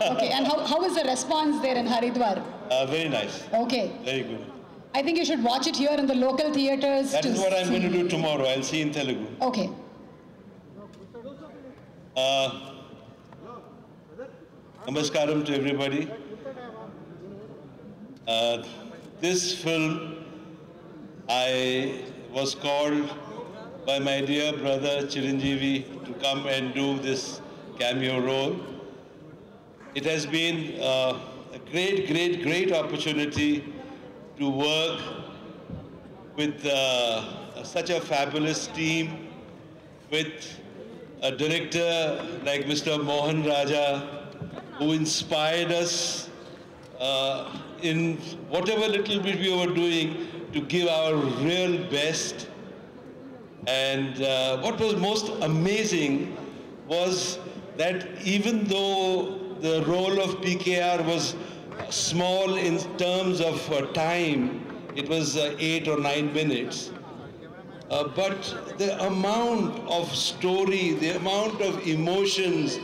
Okay, and how, how is the response there in Haridwar? Uh, very nice. Okay. Very good. I think you should watch it here in the local theaters. That is what I'm see. going to do tomorrow. I'll see in Telugu. Okay. Uh, namaskaram to everybody. Uh, this film, I was called by my dear brother Chiranjeevi to come and do this cameo role. It has been uh, a great, great, great opportunity to work with uh, such a fabulous team, with a director like Mr. Mohan Raja, who inspired us uh, in whatever little bit we were doing to give our real best. And uh, what was most amazing was that even though the role of PKR was small in terms of uh, time, it was uh, eight or nine minutes, uh, but the amount of story, the amount of emotions,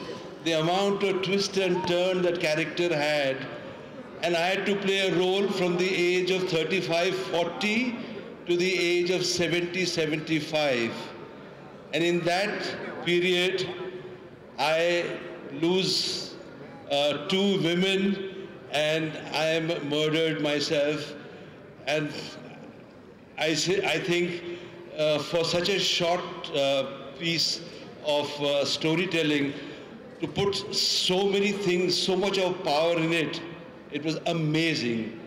the amount of twist and turn that character had, and I had to play a role from the age of 35, 40 to the age of 70, 75. And in that period, I lose uh, two women and I am murdered myself. And I, say, I think uh, for such a short uh, piece of uh, storytelling, to put so many things, so much of power in it, it was amazing.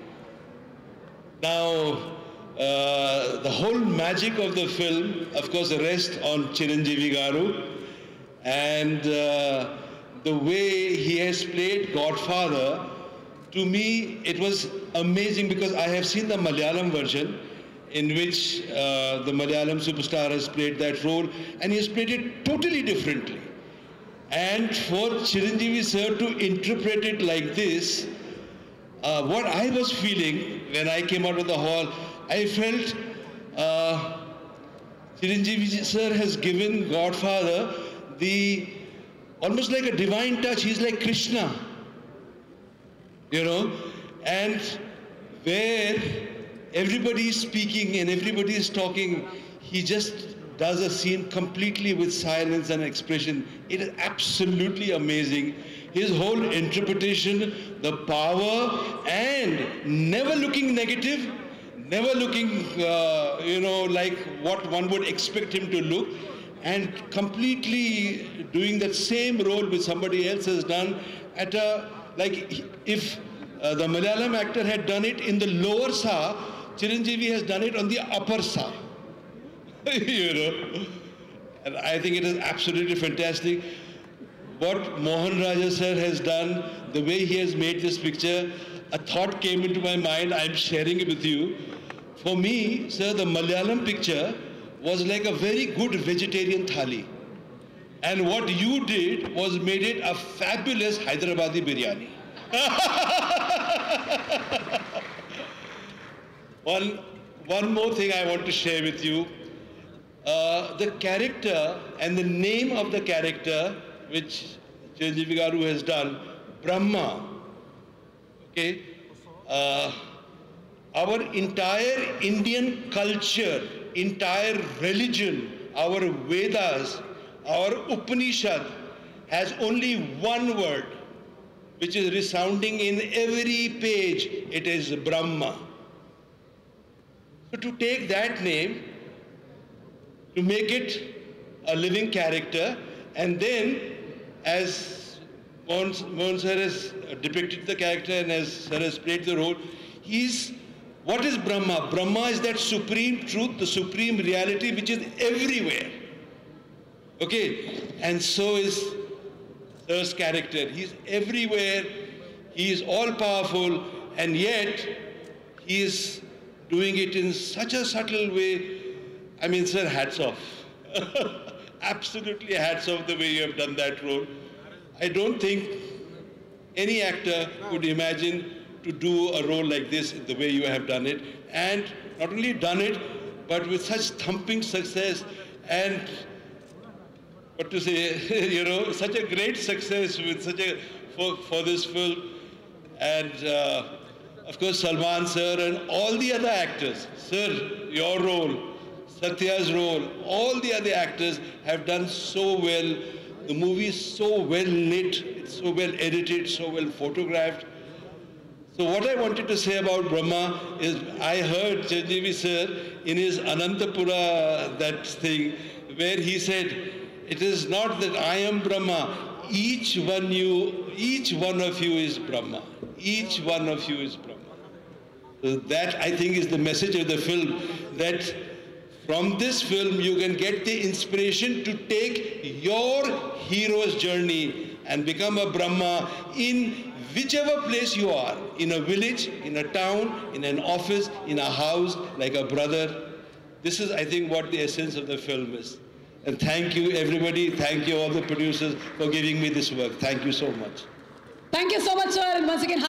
Now, uh, the whole magic of the film, of course, rests on Chiranjeevi Garu, and uh, the way he has played Godfather, to me, it was amazing because I have seen the Malayalam version in which uh, the Malayalam superstar has played that role, and he has played it totally differently. And for Chiranjeevi sir to interpret it like this, uh, what I was feeling when I came out of the hall, I felt uh, Chiranjeevi sir has given Godfather the almost like a divine touch. He's like Krishna, you know, and where everybody is speaking and everybody is talking, he just does a scene completely with silence and expression. It is absolutely amazing. His whole interpretation, the power, and never looking negative, never looking, uh, you know, like what one would expect him to look, and completely doing that same role which somebody else has done at a, like, if uh, the Malayalam actor had done it in the lower sa, Chiranjeevi has done it on the upper sa. you know. And I think it is absolutely fantastic. What Mohan Raja sir has done, the way he has made this picture, a thought came into my mind, I'm sharing it with you. For me, sir, the Malayalam picture was like a very good vegetarian thali. And what you did was made it a fabulous Hyderabadi biryani. one, one more thing I want to share with you. Uh, the character and the name of the character which Chiranjeevi Garu has done, Brahma. Okay? Uh, our entire Indian culture, entire religion, our Vedas, our Upanishad has only one word which is resounding in every page. It is Brahma. So to take that name, to make it a living character, and then as Mohan sir has depicted the character and as sir has played the role, he's what is Brahma? Brahma is that supreme truth, the supreme reality which is everywhere. Okay, and so is Sir's character. He's everywhere, he is all powerful, and yet he is doing it in such a subtle way. I mean, sir, hats off. Absolutely hats off the way you have done that role. I don't think any actor could imagine to do a role like this the way you have done it. And not only done it, but with such thumping success and what to say, you know, such a great success with such a for, for this film. And uh, of course, Salman sir and all the other actors. Sir, your role, Satya's role, all the other actors have done so well. The movie is so well lit, it's so well edited, so well photographed. So what I wanted to say about Brahma is I heard Chiranjeevi sir in his Anantapura that thing where he said, it is not that I am Brahma, each one you, each one of you is Brahma. Each one of you is Brahma. So that I think is the message of the film that from this film you can get the inspiration to take your hero's journey and become a Brahma in whichever place you are, in a village, in a town, in an office, in a house, like a brother. This is, I think, what the essence of the film is. And thank you, everybody. Thank you, all the producers, for giving me this work. Thank you so much. Thank you so much, sir. And once again,